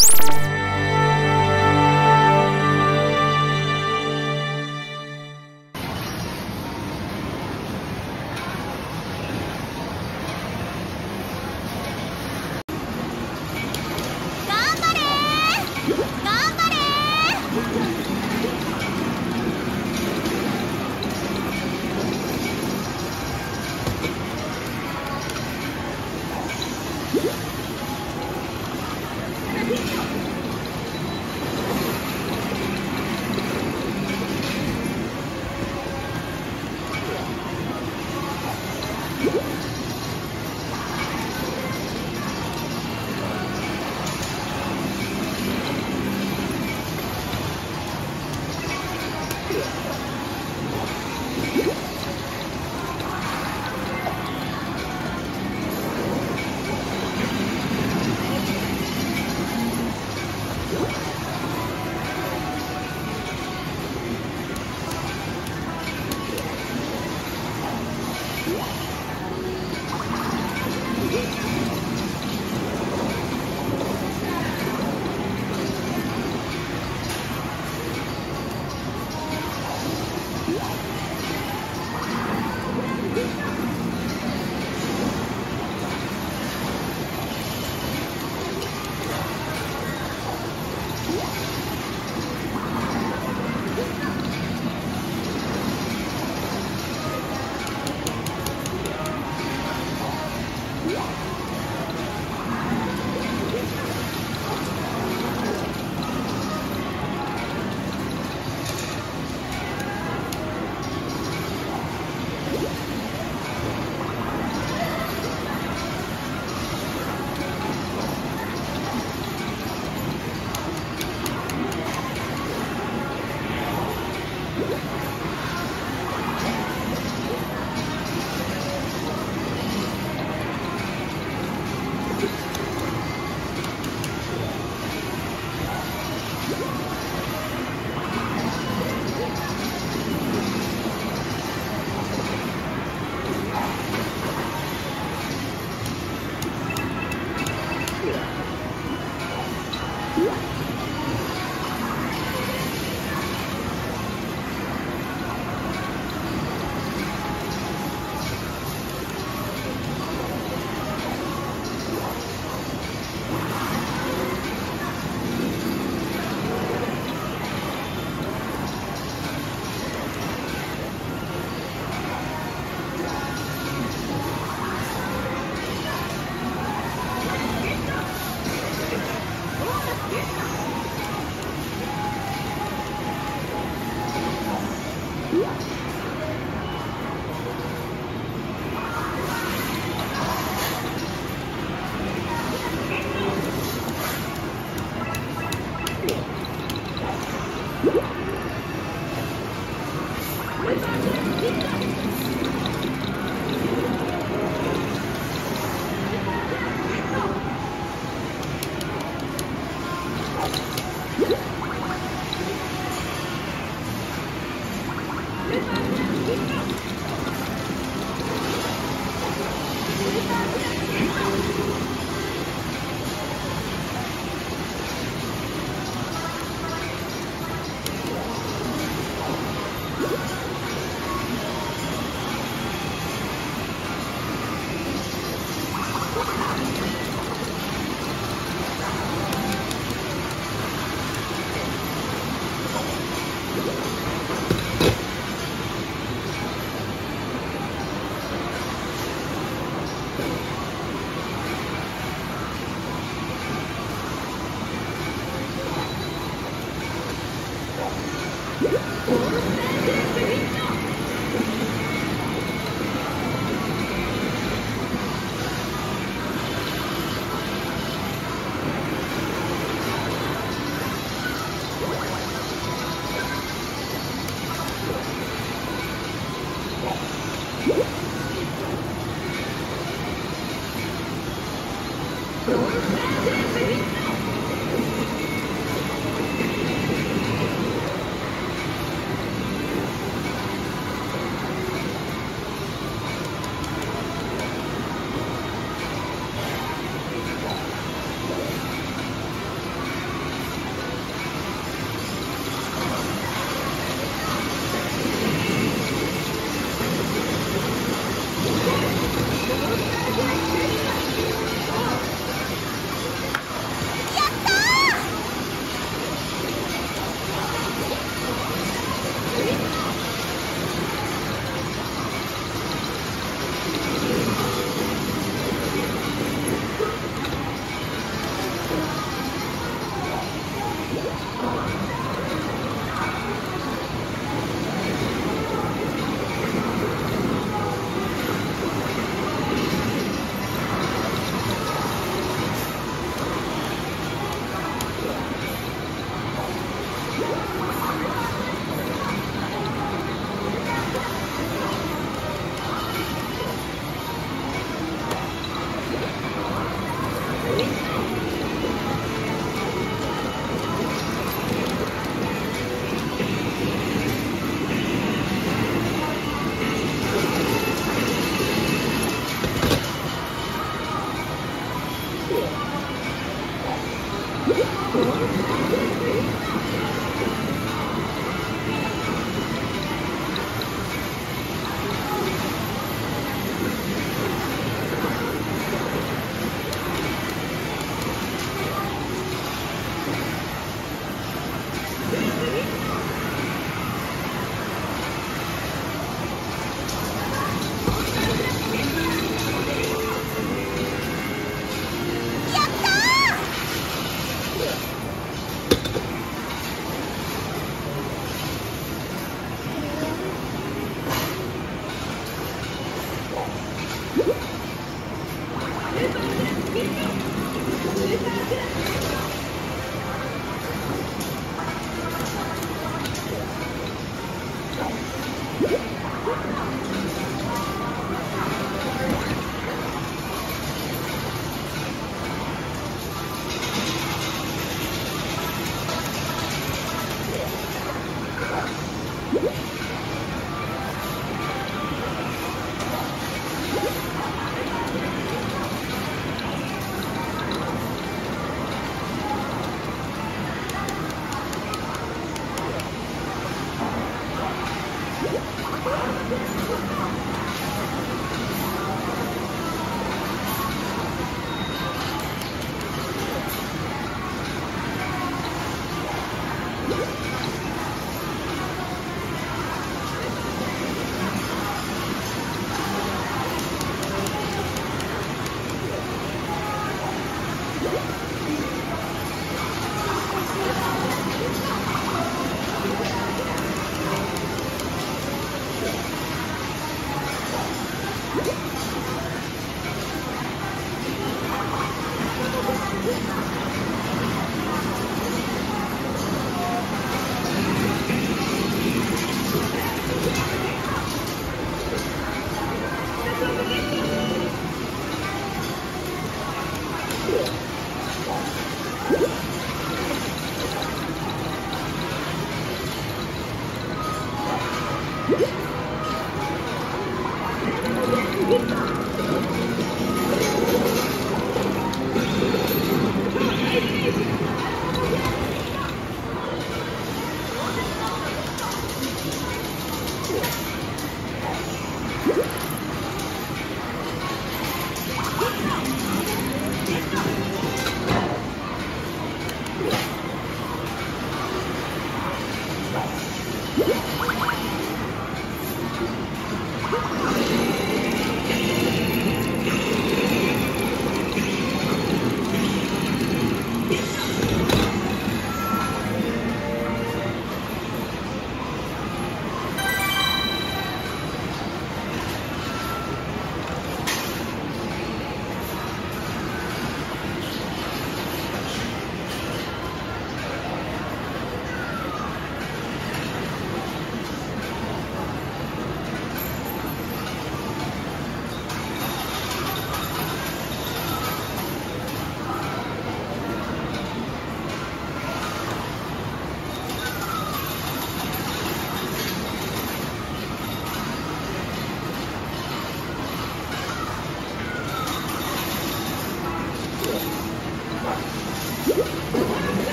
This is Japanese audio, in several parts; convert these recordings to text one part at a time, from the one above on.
Bye.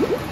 you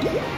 Yeah.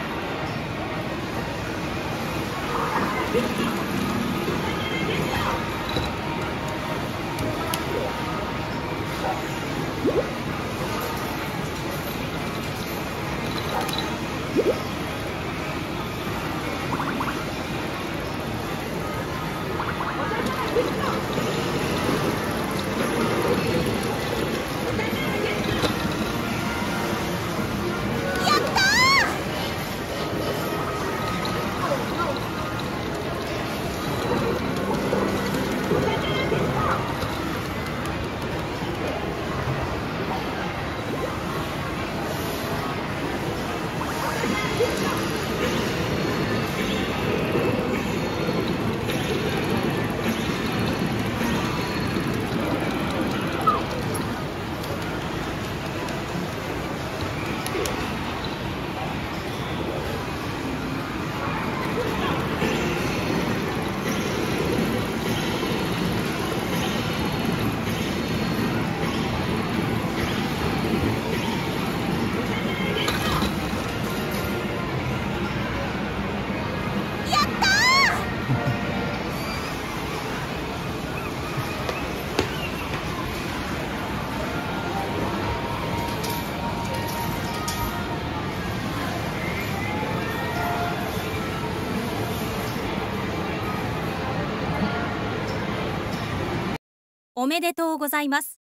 おめでとうございます。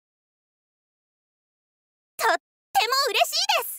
とっても嬉しいです。